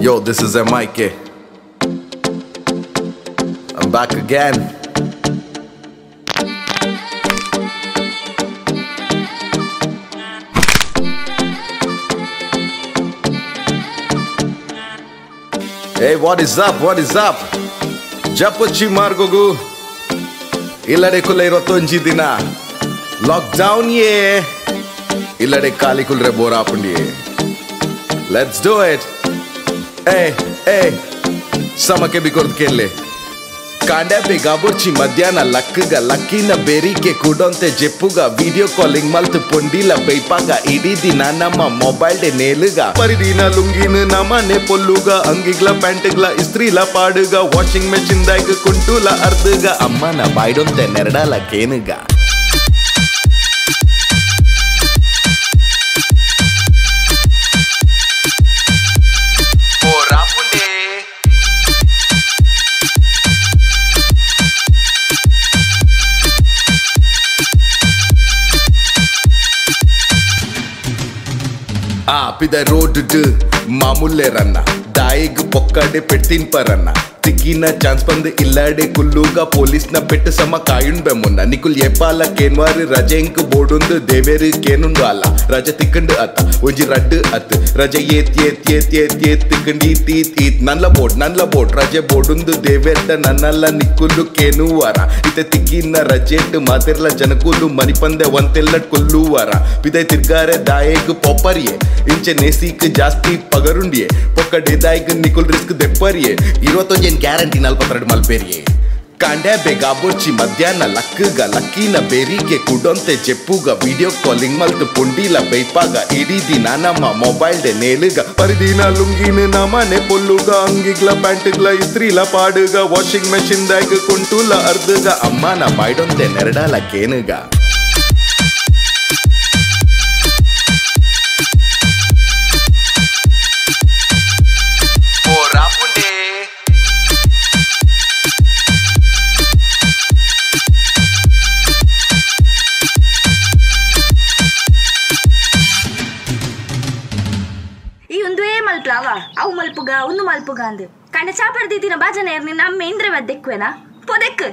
Yo, this is MIK. I'm back again. Hey, what is up? What is up? ಜಪ್ಪಚ್ಚಿ ಮಾರ್ಗೋಗು ಇಲ್ಲಡೆ ಕುಲ್ಲ ಇರತ್ತೊಂಜಿ ದಿನ lockdown ಯೇ ಇಲ್ಲಡೆ ಖಾಲಿ ಕುಲ್ರೆ ಬೋರ್ ಆಪುಂಡಿ ಲೆಟ್ಸ್ ಡೂ ಇಟ್ ಏ ಏ ಸಮಕ್ಕೆ ಬಿಕೊರ್ದು ಕೇಳಲಿ. ಕಾಂಡೆ ಬೇಗ ಬುರ್ಚಿ, ಮಧ್ಯಾಹ್ನ ಲಕ್ಕಗ, ಲಕ್ಕಿನ ಬೇರಿಕೆ ಕುಡೊಂತೆ ಜೆಪ್ಪುಗ ವಿಡಿಯೋ ಕಾಲಿಂಗ್ ಮಲ್ತು ಪೊಂಡಿಲ ಬೈಪಾಗ ಇಡೀ ದಿನ ನಮ್ಮ ಮೊಬೈಲ್ ಡೆ ನೇಲುಗ. ಪರಿದಿನ ಲುಂಗಿನ ನಮನೆ ಪೊಲ್ಲುಗ, ಅಂಗಿಗ್ಲ, ಪ್ಯಾಂಟ್ಗ್ಲ, ಇಸ್ತ್ರಿಲ ಪಾಡುಗ ವಾಷಿಂಗ್ ಮೆಷಿನ್ ದಾಗ ಕುಂಟುಲ ಅರ್ಧಗ ಅಮ್ಮನ ಬಾಯ್ಡೊಂತೆ ನೆರಡಲ ಕೇನುಗ. ఆ పిద రోడ్డు మామూలే రన్న దాయిగ్ పొక్కడే పెట్టిన్ ಸಿಗಿನ ಚಾನ್ಸ್ ಬಂದು ಇಲ್ಲಾಡೆ ಕುಲ್ಲುಗ ಪೊಲೀಸ್ನ ಪೆಟ್ಟು ಸಮ ಕಾಯುಂಡ್ ಬೆಮ್ಮುನ್ನ ನಿಕುಲ್ ಎಪ್ಪಾಲ ಕೇನ್ವಾರಿ ರಜೆಂಕ್ ಬೋಡುಂದು ದೇವೇರಿ ಕೇನುಂಡು ಅಲ್ಲ ರಜ ತಿಕ್ಕಂಡು ಅತ್ತ ಒಂಜಿ ರಡ್ಡು ಅತ್ ರಜ ಏತ್ ಏತ್ ಏತ್ ಏತ್ ಏತ್ ತಿಕ್ಕಂಡು ಈತ್ ಈತ್ ಈತ್ ನಲ್ಲ ಬೋಟ್ ನಲ್ಲ ಬೋಟ್ ರಜೆ ಬೋಡುಂದು ದೇವೇರ್ದ ನನ್ನಲ್ಲ ನಿಕ್ಕುಲ್ಲು ಕೇನುವಾರ ಇತ ತಿಕ್ಕಿನ ರಜೆಟ್ ಮಾತಿರ್ಲ ಜನಕುಲು ಮನಿಪಂದೆ ಒಂತೆಲ್ಲ ಕೊಲ್ಲುವಾರ ಬಿದೈ ತಿರ್ಗಾರೆ ದಾಯೇಗ್ ಪೊಪ್ಪರಿಯೇ ಇಂಚೆ ನೆಸೀಕ್ ಜಾಸ್ತಿ ಪಗರುಂಡಿಯೇ ಪೊಕ್ಕ ಡೇದಾಯ್ಗ್ ನಿಕುಲ್ ರಿಸ್ಕ್ ದೆಪ್ಪರಿಯೇ ಇರುವತ್ತೊಂಜೆ ಇರುವತ್ತೊಂಜೇನ್ ಗ್ಯಾರಂಟಿ ನಲ್ವತ್ತೆರಡು ಮಲ್ಪೇರಿಯೇ ಕಾಂಡೆ ಬೇಗ ಬುರ್ಚಿ ಮಧ್ಯಾಹ್ನ ಲಕ್ಕಗ ಲಕ್ಕಿನ ಬೇರಿಗೆ ಕುಡೊಂತೆ ಜೆಪ್ಪುಗ ವಿಡಿಯೋ ಕಾಲಿಂಗ್ ಮಲ್ತು ಪುಂಡಿಲ ಬೈಪಾಗ ಇಡೀ ದಿನ ನಮ್ಮ ಮೊಬೈಲ್ ಡೆ ನೇಲುಗ ಪರಿದಿನ ಲುಂಗಿನ ನಮನೆ ಪೊಲ್ಲುಗ ಅಂಗಿಗ್ಲ ಪ್ಯಾಂಟ್ಗ್ಲ ಇಸ್ತ್ರಿಲ ಪಾಡುಗ ವಾಷಿಂಗ್ ಮೆಷಿನ್ ದಾಗ ಕುಂಟುಲ ಅರ್ಧಗ ಅಮ್ಮನ ಬಾಯ್ಡೊಂತೆ ನೆರಡಲ ಕೇನುಗ ಮಲ್ಪ್ಲಾವ ಅವು ಮಲ್ಪುಗ ಒಂದು ಮಲ್ಪುಗ ಅಂದ್ ಕಂಡ ಚಾಪಡ್ದಿದ್ದಿನ ಬಾಜನ ಏರ್ನಿ ನಮ್ಮ ಇಂದ್ರ ಮದ್ದೆಕ್ವೇನಾ ಪೊದೆಕ್